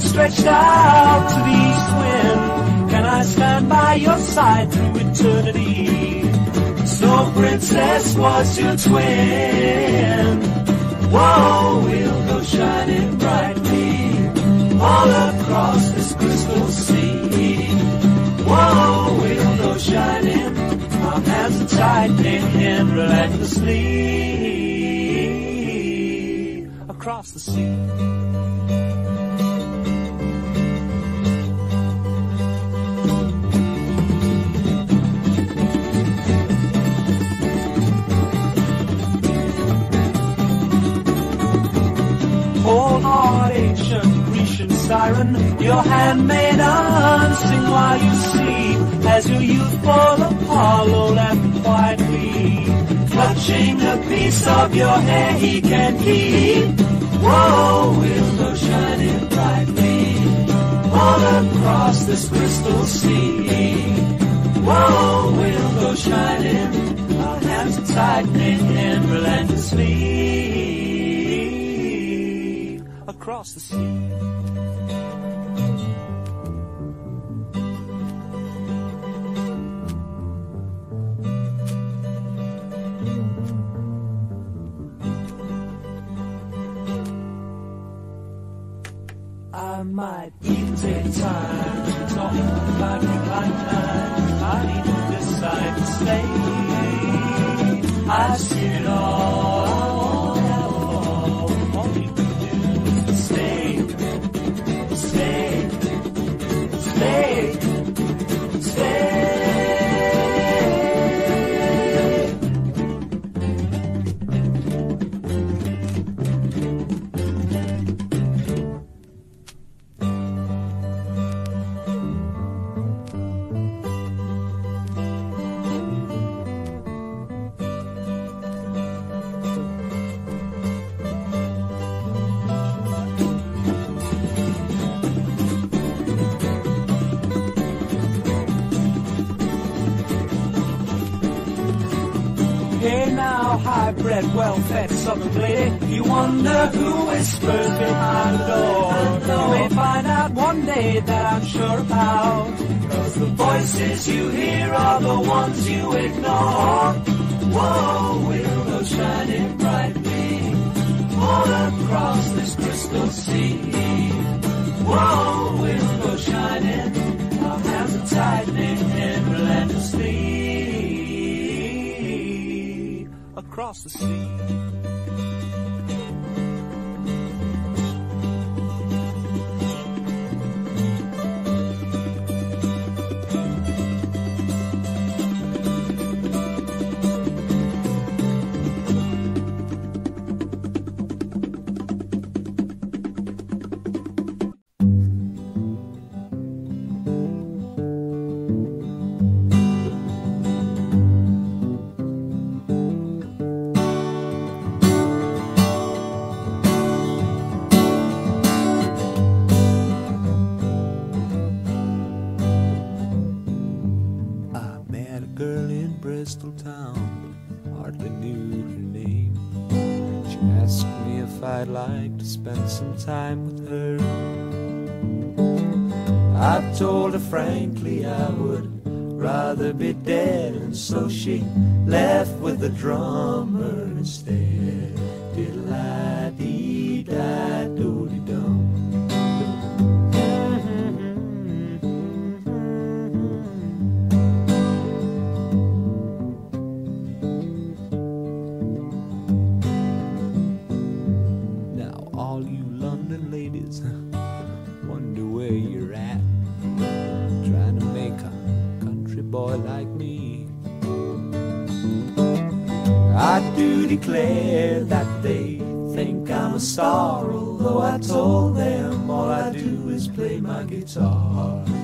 hand stretched out to the east wind. Can I stand by your side through eternity? Snow Princess was your twin. Whoa, we'll go shining brightly all across this crystal sea. Whoa, we'll go shining. Our hands are tightening relentlessly across the sea. Siren, your handmaiden, sing while you sleep, as your youthful Apollo left quietly, touching a piece of your hair he can keep. Whoa, we'll go shining brightly all across this crystal sea. Whoa, we'll go shining, our hands tightening relentlessly across the sea. my evening time. Talking. I need to decide to stay. I've seen it all. Stay, stay, stay. play. You wonder who whispers behind the door. You may find out one day that I'm sure about. Cause the voices you hear are the ones you ignore. Whoa, we'll go shining brightly all across this crystal sea. Whoa, we'll go shining, our hands are tightening and relentlessly across the sea. town, hardly knew her name. She asked me if I'd like to spend some time with her. I told her frankly I would rather be dead, and so she left with the drummer instead. guitar. Uh,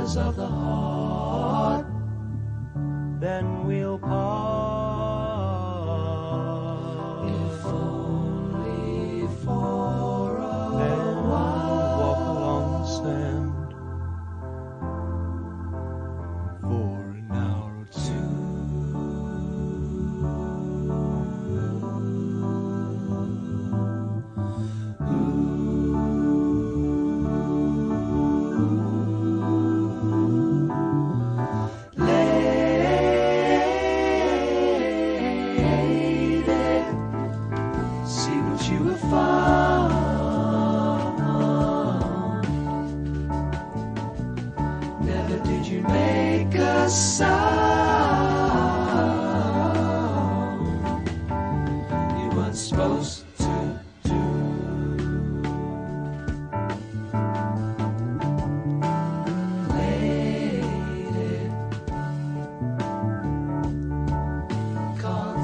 matters of the heart, then we'll part.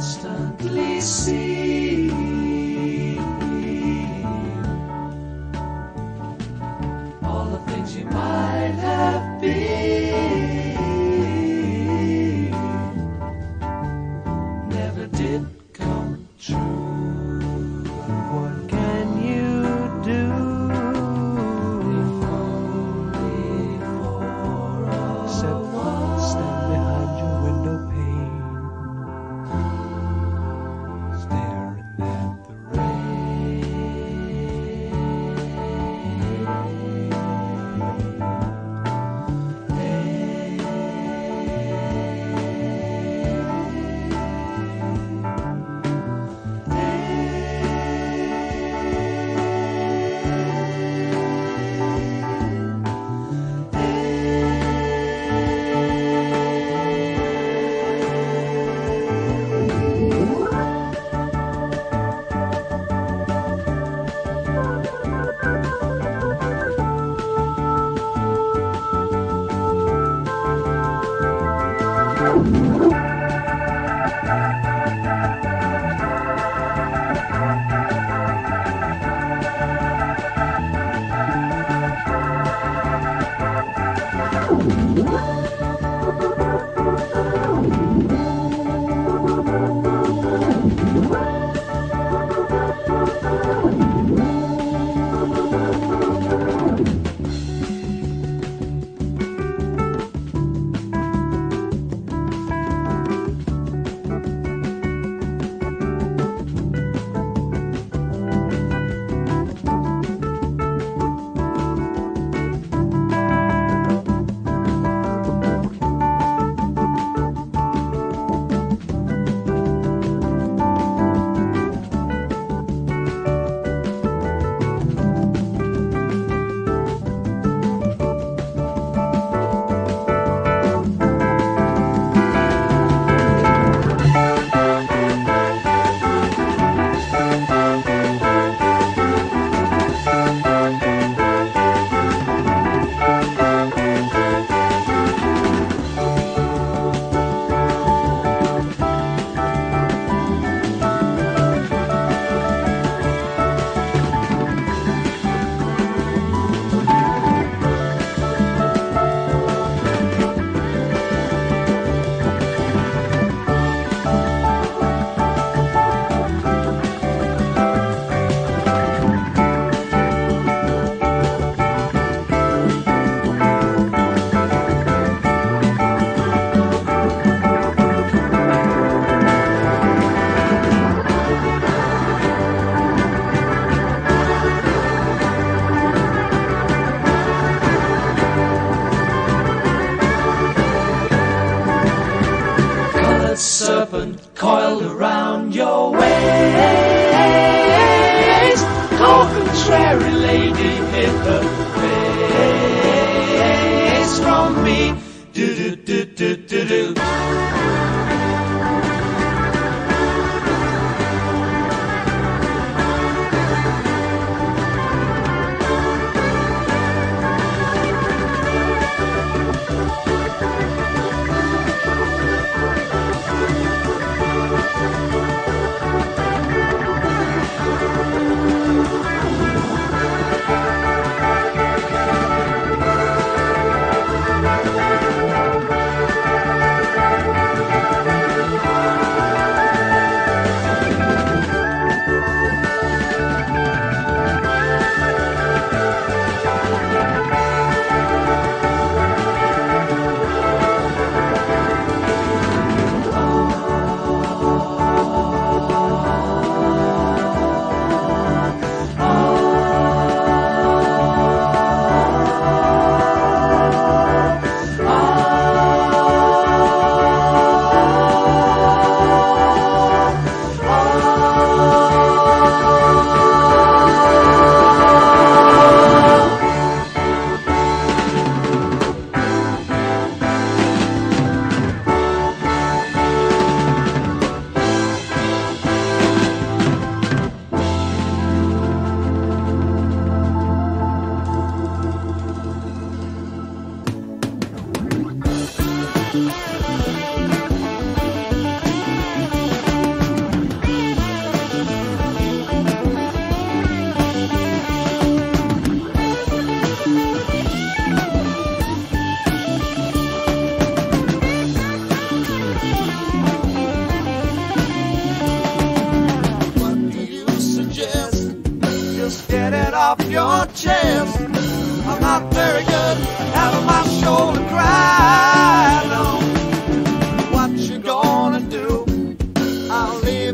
Constantly see do do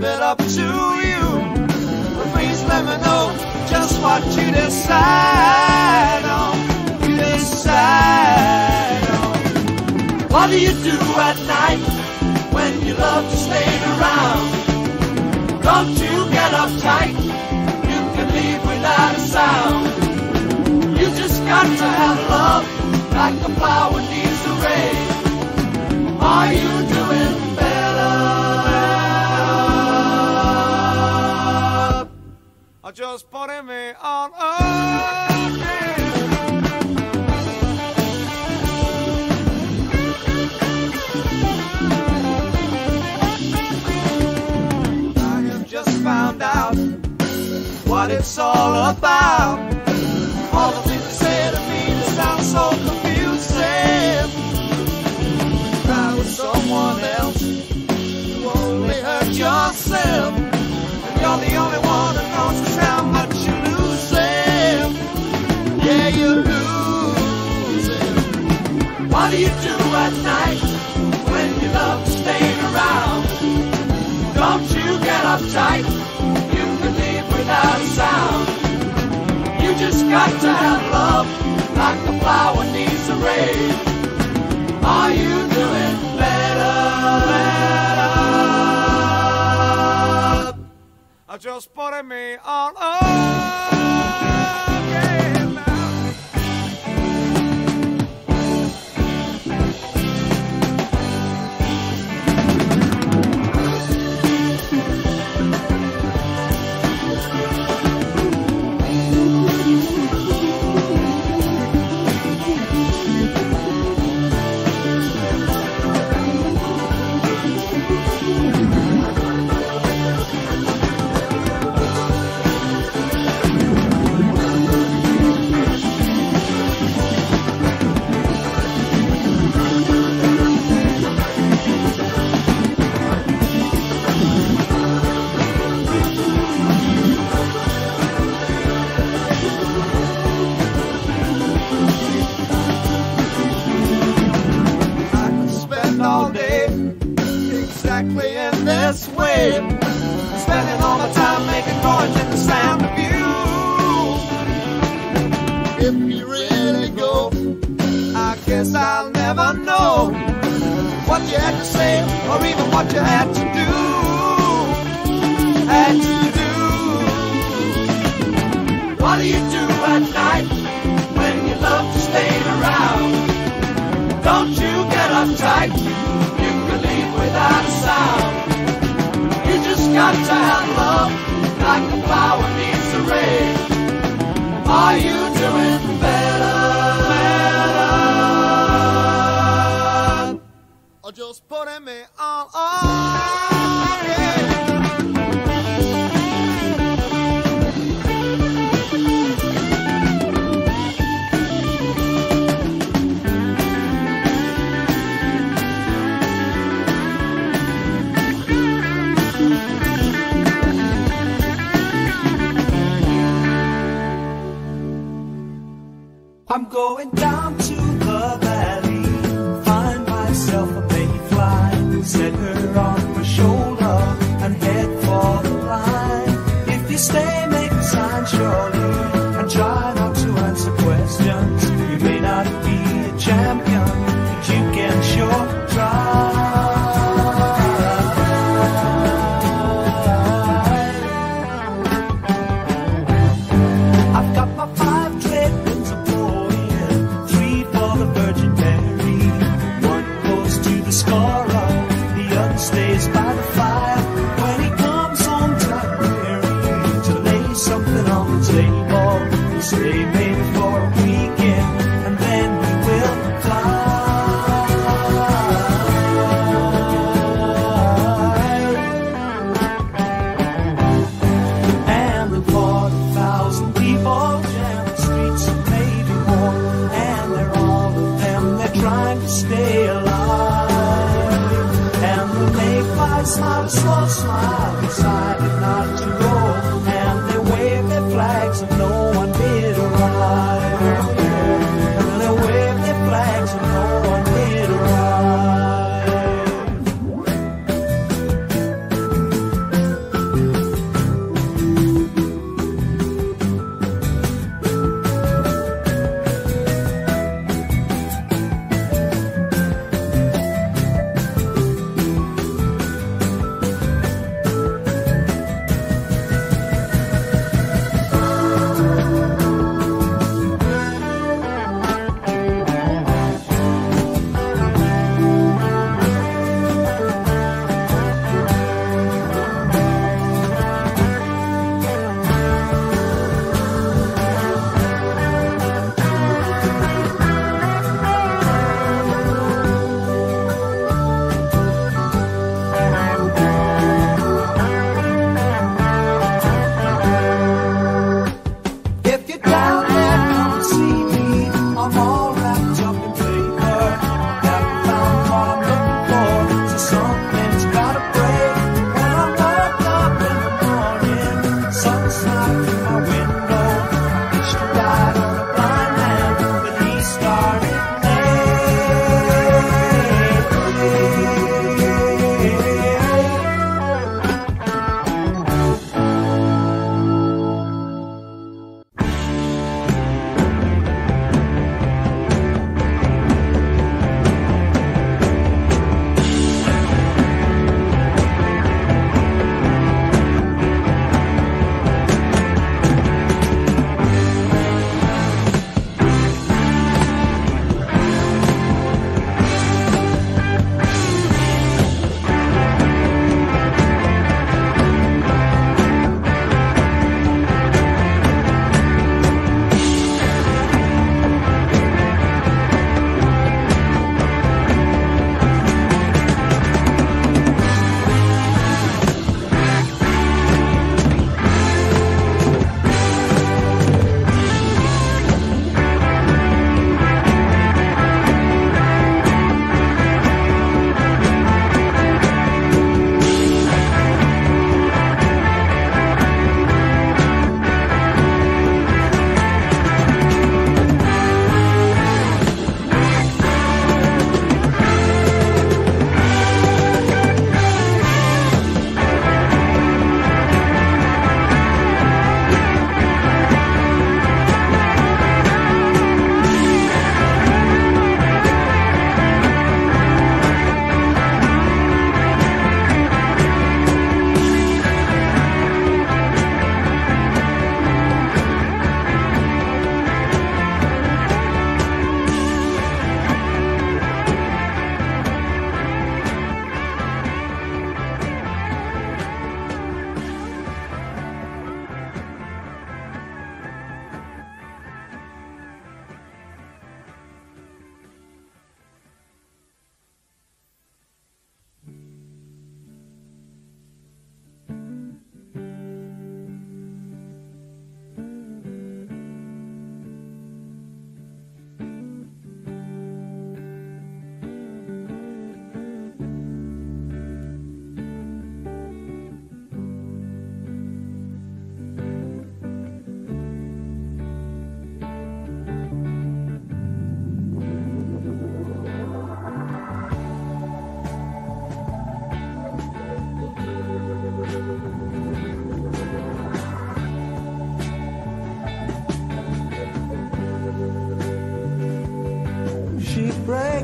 leave it up to you. Please let me know just what you decide on. You decide on. What do you do at night when you love to stay around? Don't you get uptight. You can leave without a sound. You just got to have love like a flower needs a rain. Are you Just putting me on again? I have just found out what it's all about. All the things you say to me that sound so confusing. Try with someone else, you only hurt yourself. And you're the only Yeah, you're losing. What do you do at night when you love to stay around? Don't you get uptight. You can leave without a sound. You just got to have love like a flower needs a rain. Are you doing better? Or just putting me on again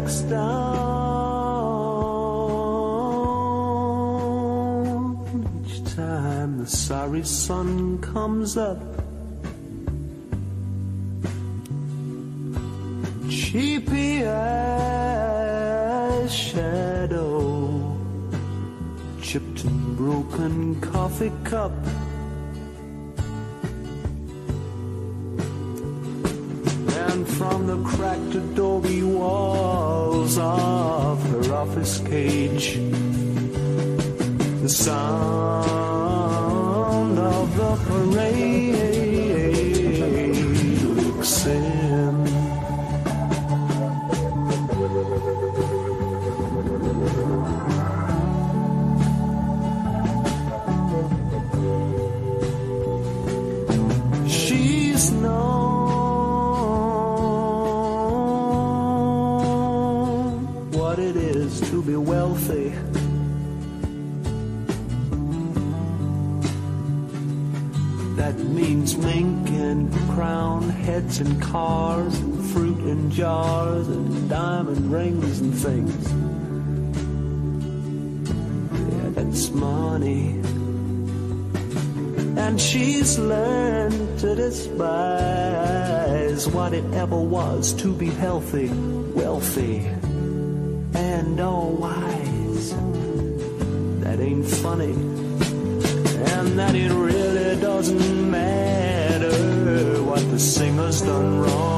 down each time the sorry sun comes up. Cheapy as shadow, chipped and broken coffee cup. What it is to be wealthy. That means mink and crown heads and cars and fruit in jars and diamond rings and things. Yeah, that's money. And she's learned to despise what it ever was to be healthy, wealthy, and all wise. That ain't funny, and that it really doesn't matter what the singer's done wrong.